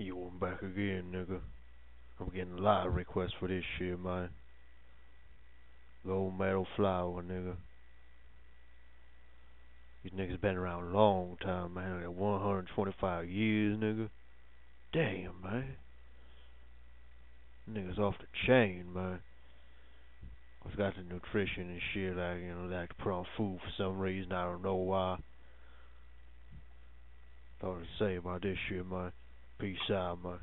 You I'm back again, nigga. I'm getting a lot of requests for this shit, man. Gold medal flour, nigga. These niggas been around a long time, man. Like 125 years, nigga. Damn, man. Niggas off the chain, man. I forgot the nutrition and shit. Like, you know, like to put on food for some reason. I don't know why. Thought to say about this shit, man. Peace out, man.